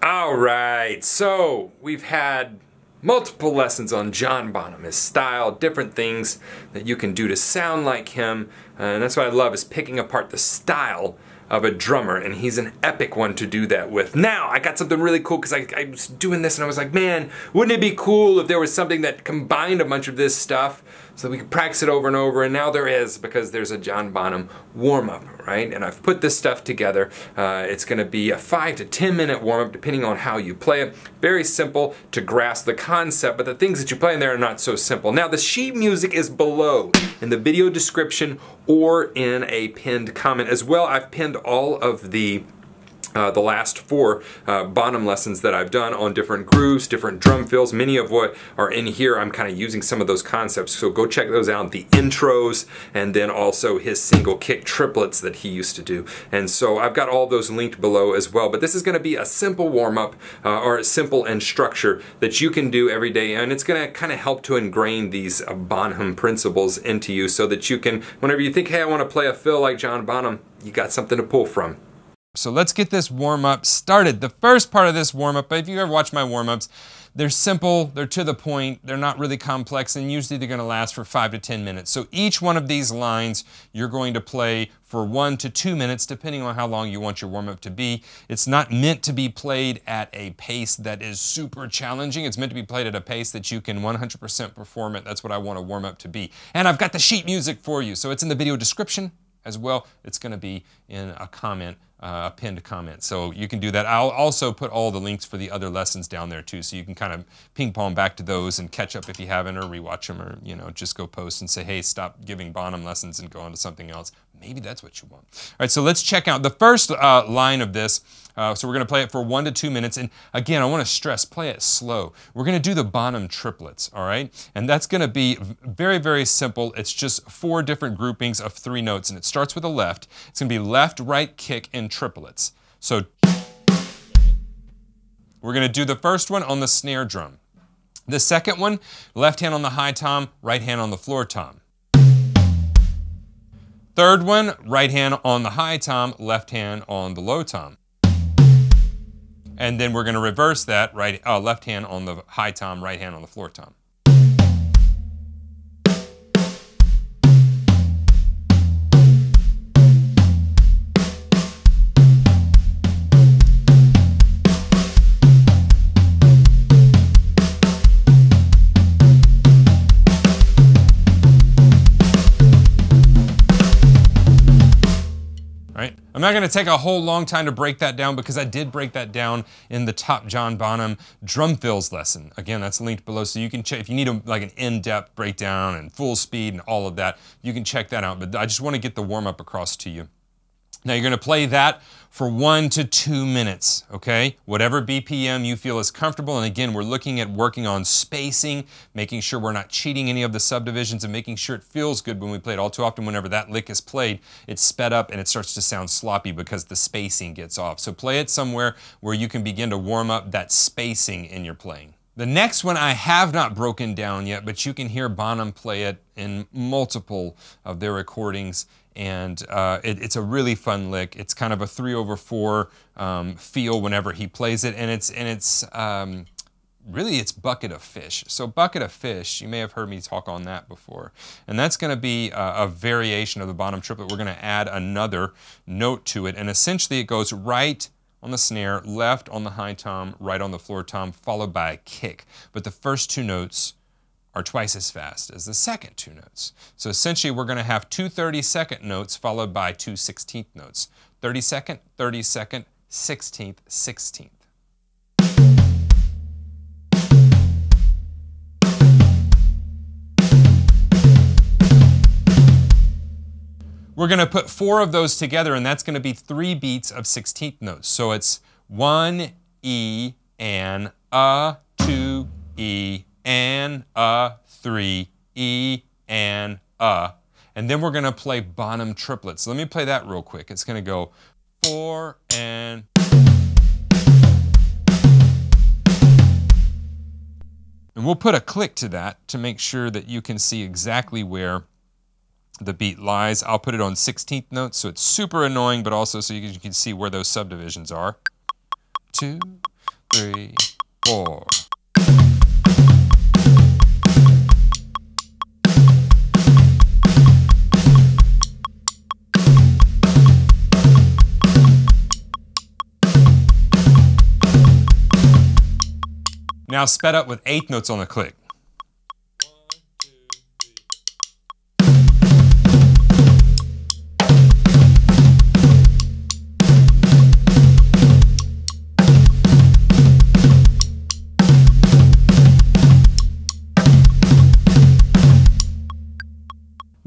All right, so we've had multiple lessons on John Bonham, his style, different things that you can do to sound like him, and that's what I love is picking apart the style of a drummer, and he's an epic one to do that with. Now, I got something really cool because I, I, was doing this and I was like, man, wouldn't it be cool if there was something that combined a bunch of this stuff so we could practice it over and over, and now there is because there's a John Bonham warm-up, right? And I've put this stuff together. Uh, it's gonna be a five to 10 minute warm-up depending on how you play it. Very simple to grasp the concept, but the things that you play in there are not so simple. Now, the sheet music is below in the video description or in a pinned comment. As well, I've pinned all of the uh, the last four uh, Bonham lessons that I've done on different grooves, different drum fills. Many of what are in here, I'm kind of using some of those concepts. So go check those out, the intros, and then also his single kick triplets that he used to do. And so I've got all those linked below as well. But this is going to be a simple warm-up uh, or a simple and structure that you can do every day. And it's going to kind of help to ingrain these uh, Bonham principles into you so that you can, whenever you think, hey, I want to play a fill like John Bonham, you got something to pull from. So let's get this warm up started. The first part of this warm up, if you ever watch my warm ups, they're simple, they're to the point, they're not really complex, and usually they're going to last for five to 10 minutes. So each one of these lines you're going to play for one to two minutes, depending on how long you want your warm up to be. It's not meant to be played at a pace that is super challenging. It's meant to be played at a pace that you can 100% perform it. That's what I want a warm up to be. And I've got the sheet music for you, so it's in the video description as well. It's going to be in a comment uh, a pinned comment. So you can do that. I'll also put all the links for the other lessons down there too, so you can kind of ping pong back to those and catch up if you haven't, or rewatch them, or you know just go post and say, hey, stop giving Bonham lessons and go on to something else. Maybe that's what you want. All right, so let's check out the first uh, line of this. Uh, so we're going to play it for one to two minutes. And again, I want to stress, play it slow. We're going to do the Bonham triplets, all right? And that's going to be very, very simple. It's just four different groupings of three notes. And it starts with a left. It's going to be left, right, kick, and triplets. So we're going to do the first one on the snare drum. The second one, left hand on the high tom, right hand on the floor tom. Third one, right hand on the high tom, left hand on the low tom. And then we're going to reverse that, right, uh, left hand on the high tom, right hand on the floor tom. I'm not going to take a whole long time to break that down because I did break that down in the top John Bonham drum fills lesson. Again, that's linked below, so you can check if you need a, like an in-depth breakdown and full speed and all of that. You can check that out. But I just want to get the warm up across to you. Now you're going to play that for one to two minutes, okay? Whatever BPM you feel is comfortable. And again, we're looking at working on spacing, making sure we're not cheating any of the subdivisions and making sure it feels good when we play it. All too often, whenever that lick is played, it's sped up and it starts to sound sloppy because the spacing gets off. So play it somewhere where you can begin to warm up that spacing in your playing. The next one I have not broken down yet, but you can hear Bonham play it in multiple of their recordings and uh, it, it's a really fun lick. It's kind of a three over four um, feel whenever he plays it, and it's and it's um, really it's bucket of fish. So bucket of fish, you may have heard me talk on that before, and that's going to be a, a, variation of the Bonham triplet. We're going to add another note to it, and essentially it goes right on the snare, left on the high tom, right on the floor tom, followed by a kick. But the first two notes are twice as fast as the second two notes. So essentially we're going to have two 30 second notes followed by two 16th notes. 30 second, 30 second, 16th, 16th. We're going to put four of those together and that's going to be three beats of 16th notes. So it's one E and a, two E and a, three, E, and a. And then we're going to play Bonham triplets. Let me play that real quick. It's going to go four and And we'll put a click to that to make sure that you can see exactly where the beat lies. I'll put it on 16th notes so it's super annoying, but also so you can, see where those subdivisions are. Two, three, four. Now sped up with eighth notes on the click.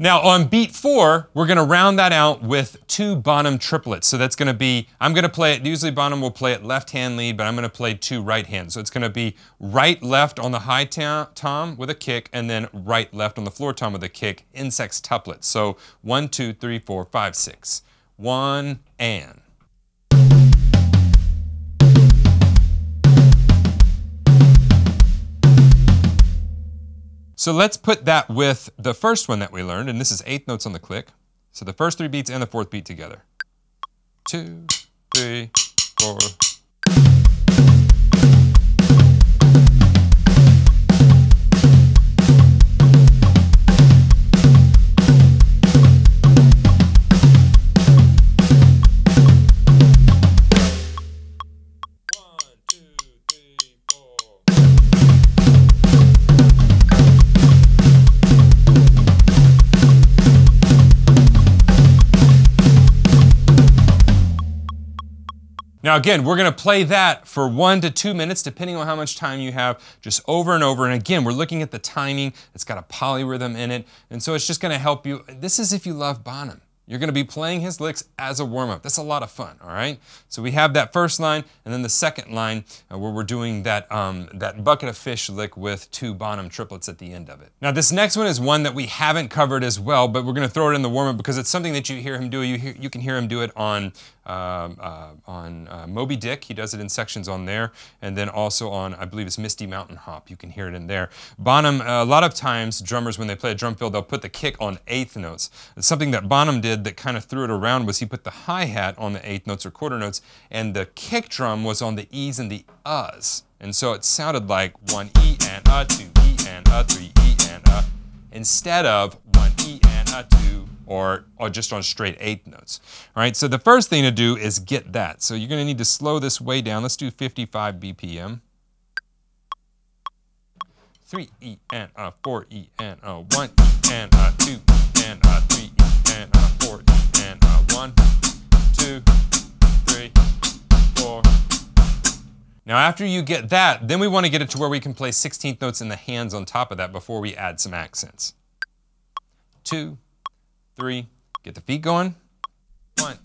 Now on beat four, we're gonna round that out with two Bonham triplets. So that's gonna be, I'm gonna play it, usually Bonham will play it left hand lead, but I'm gonna play two right hands. So it's gonna be right left on the high tom with a kick, and then right left on the floor tom with a kick in sextuplets. So one, two, three, four, five, six. One and. So let's put that with the first one that we learned, and this is eighth notes on the click. So the first three beats and the fourth beat together. Two, three, four, Now again, we're gonna play that for one to two minutes, depending on how much time you have, just over and over. And again, we're looking at the timing. It's got a polyrhythm in it. And so it's just gonna help you. This is if you love Bonham. You're gonna be playing his licks as a warm-up. That's a lot of fun, all right? So we have that first line, and then the second line uh, where we're doing that, um, that bucket of fish lick with two Bonham triplets at the end of it. Now this next one is one that we haven't covered as well, but we're gonna throw it in the warm-up because it's something that you hear him do. You, hear, you can hear him do it on um, uh, on uh, Moby Dick. He does it in sections on there, and then also on, I believe it's Misty Mountain Hop. You can hear it in there. Bonham, a lot of times, drummers, when they play a drum fill, they'll put the kick on eighth notes. It's something that Bonham did that kind of threw it around was he put the hi-hat on the eighth notes or quarter notes, and the kick drum was on the E's and the U's. And so it sounded like one E and a, two E and a, three E and a, instead of one E and a, two or, or just on straight eighth notes. All right, so the first thing to do is get that. So you're gonna need to slow this way down. Let's do 55 BPM. 3 E and a, 4 E and a, 1 E and a, 2 E and a, 3 E and a, 4 E and a, 1, 2, 3, 4. Now after you get that, then we want to get it to where we can play 16th notes in the hands on top of that before we add some accents. Two, three, get the feet going. One,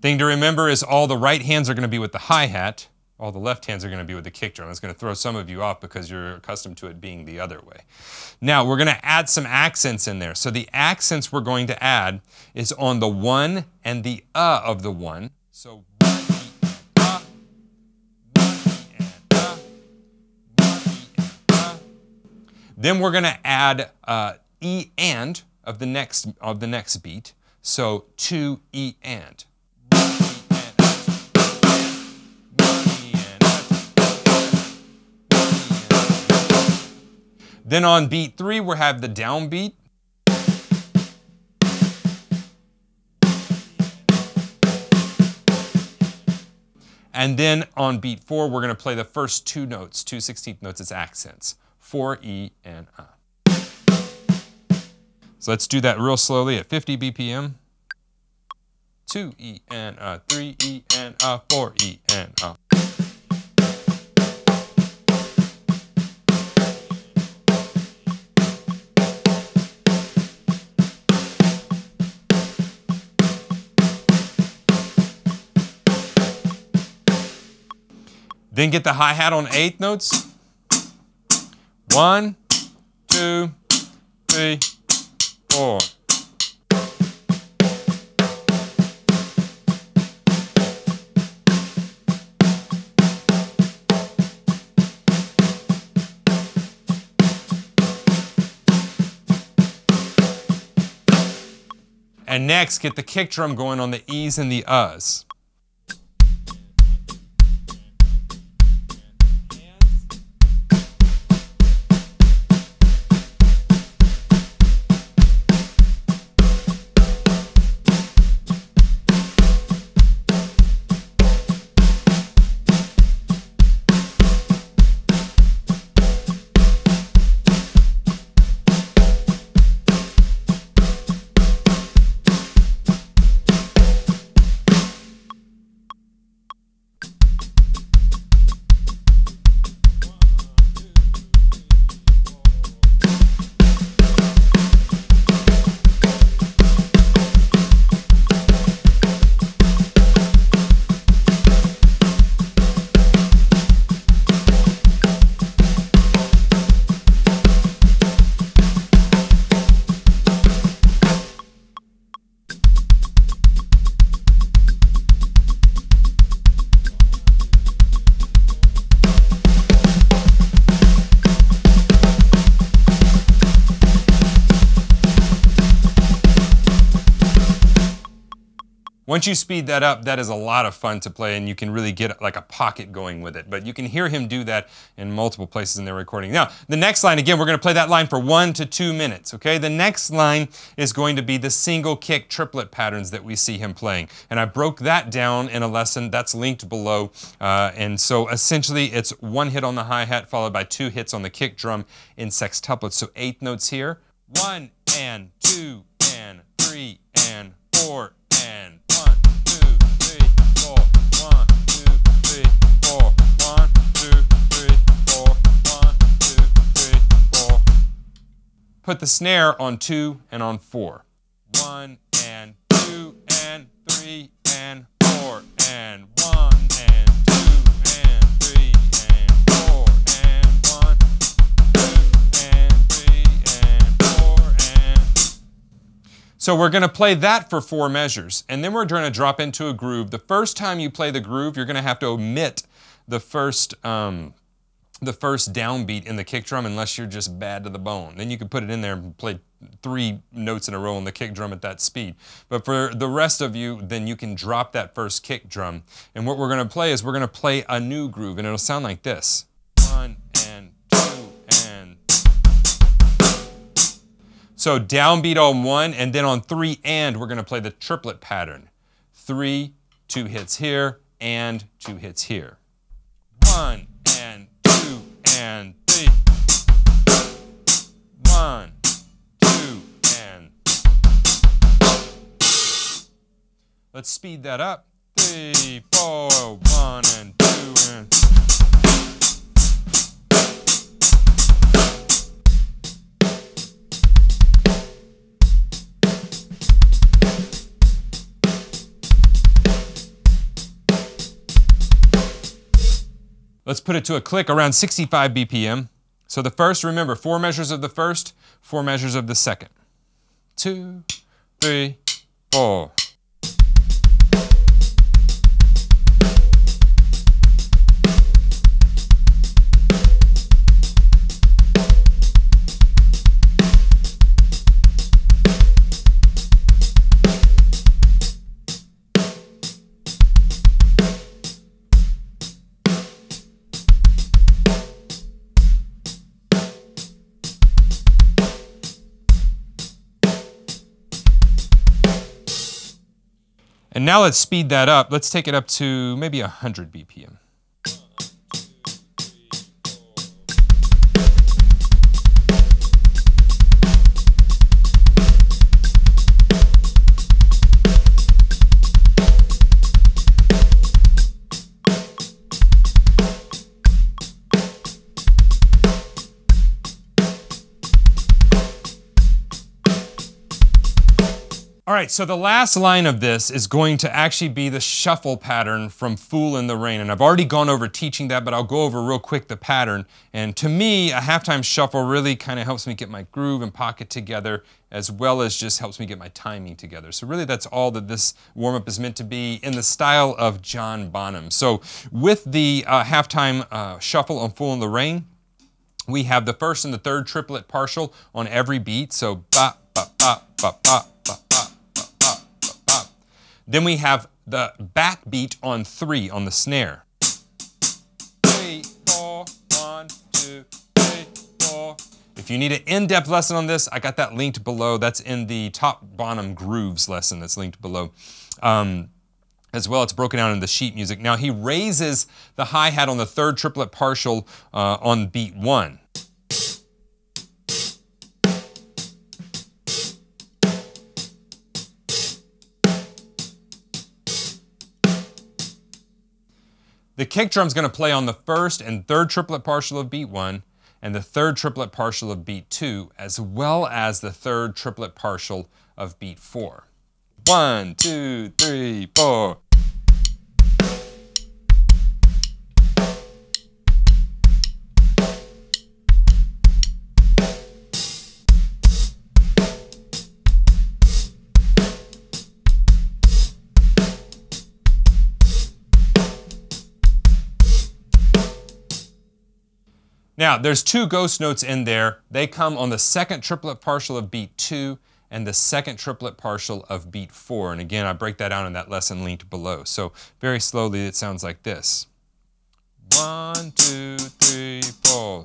Thing to remember is all the right hands are going to be with the hi-hat, all the left hands are going to be with the kick drum. It's going to throw some of you off because you're accustomed to it being the other way. Now we're going to add some accents in there. So the accents we're going to add is on the one and the uh of the one. So uh, uh. Then we're going to add uh, e and of the next of the next beat. So two e and. Then on beat three, we'll have the downbeat. And then on beat four, we're gonna play the first two notes, two 16th notes as accents, four E and A. So let's do that real slowly at 50 BPM. Two E and A, three E and A, four E and A. Then get the hi-hat on eighth notes. One, two, three, four. And next, get the kick drum going on the E's and the U's. Once you speed that up, that is a lot of fun to play and you can really get like a pocket going with it. But you can hear him do that in multiple places in the recording. Now, the next line, again, we're going to play that line for one to two minutes, okay? The next line is going to be the single kick triplet patterns that we see him playing. And I broke that down in a lesson that's linked below. Uh, and so essentially it's one hit on the hi-hat followed by two hits on the kick drum in sextuplets. So eighth notes here, one and two and three and four and put the snare on two and on four. One and two and three and four and one and two and three and four and one, two and three and four and. So we're going to play that for four measures and then we're going to drop into a groove. The first time you play the groove, you're going to have to omit the first um, the first downbeat in the kick drum unless you're just bad to the bone. Then you can put it in there and play three notes in a row on the kick drum at that speed. But for the rest of you, then you can drop that first kick drum. And what we're going to play is we're going to play a new groove, and it'll sound like this. One and two and. So downbeat on one, and then on three and, we're going to play the triplet pattern. Three, two hits here, and two hits here. One and three. One, two, and. Let's speed that up. Three, four, one, and two, and. Let's put it to a click around 65 BPM. So the first, remember, four measures of the first, four measures of the second. Two, three, four. Now let's speed that up. Let's take it up to maybe 100 BPM. Right, so the last line of this is going to actually be the shuffle pattern from Fool in the Rain. And I've already gone over teaching that, but I'll go over real quick the pattern. And to me, a halftime shuffle really kind of helps me get my groove and pocket together, as well as just helps me get my timing together. So really that's all that this warm-up is meant to be in the style of John Bonham. So with the uh, halftime uh, shuffle on Fool in the Rain, we have the first and the third triplet partial on every beat. So ba, ba, ba, ba, ba. Then we have the backbeat on three on the snare. Three, four, one, two, three, four. If you need an in-depth lesson on this, I got that linked below. That's in the top Bonham grooves lesson that's linked below. Um, as well, it's broken down in the sheet music. Now he raises the hi-hat on the third triplet partial uh, on beat one. The kick drum is going to play on the first and third triplet partial of beat one and the third triplet partial of beat two, as well as the third triplet partial of beat four. One, two, three, four. Now, there's two ghost notes in there. They come on the second triplet partial of beat two and the second triplet partial of beat four. And again, I break that down in that lesson linked below. So very slowly, it sounds like this. One, two, three, four.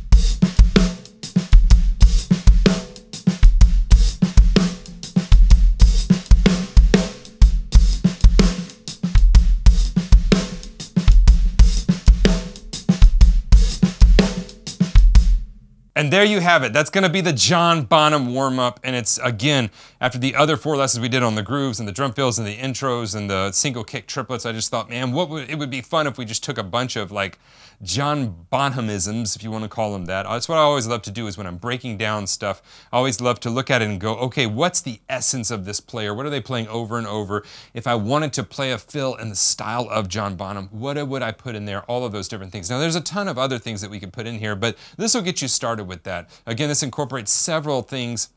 There you have it. That's going to be the John Bonham warm up. And it's again, after the other four lessons we did on the grooves and the drum fills and the intros and the single kick triplets, I just thought, man, what would it would be fun if we just took a bunch of like John Bonhamisms, if you want to call them that. That's what I always love to do is when I'm breaking down stuff, I always love to look at it and go, okay, what's the essence of this player? What are they playing over and over? If I wanted to play a fill in the style of John Bonham, what would I put in there? All of those different things. Now, there's a ton of other things that we could put in here, but this will get you started with that. Again, this incorporates several things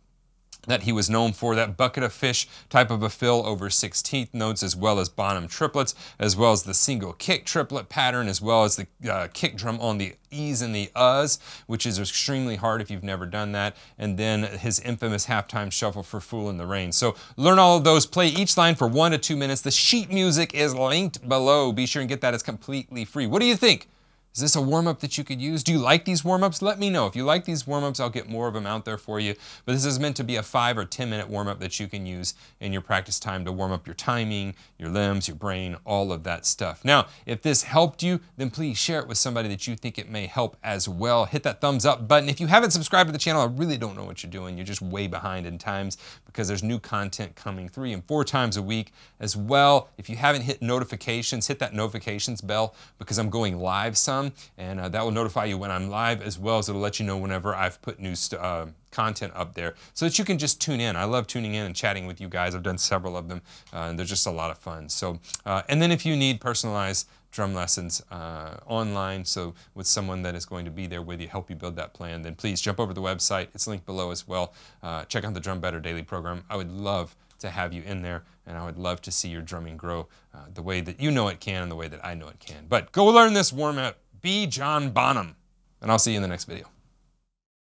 that he was known for, that bucket of fish type of a fill over 16th notes, as well as Bonham triplets, as well as the single kick triplet pattern, as well as the uh, kick drum on the E's and the Uhs, which is extremely hard if you've never done that, and then his infamous halftime shuffle for Fool in the Rain. So learn all of those, play each line for one to two minutes. The sheet music is linked below. Be sure and get that, it's completely free. What do you think? Is this a warm up that you could use? Do you like these warm ups? Let me know. If you like these warm ups, I'll get more of them out there for you. But this is meant to be a five or 10 minute warm up that you can use in your practice time to warm up your timing, your limbs, your brain, all of that stuff. Now, if this helped you, then please share it with somebody that you think it may help as well. Hit that thumbs up button. If you haven't subscribed to the channel, I really don't know what you're doing. You're just way behind in times because there's new content coming three and four times a week as well. If you haven't hit notifications, hit that notifications bell because I'm going live some and uh, that will notify you when I'm live as well as it'll let you know whenever I've put new uh, content up there so that you can just tune in. I love tuning in and chatting with you guys. I've done several of them uh, and they're just a lot of fun. So, uh, and then if you need personalized drum lessons uh, online, so with someone that is going to be there with you, help you build that plan, then please jump over to the website. It's linked below as well. Uh, check out the Drum Better Daily program. I would love to have you in there, and I would love to see your drumming grow uh, the way that you know it can and the way that I know it can. But go learn this warm up be John Bonham. And I'll see you in the next video.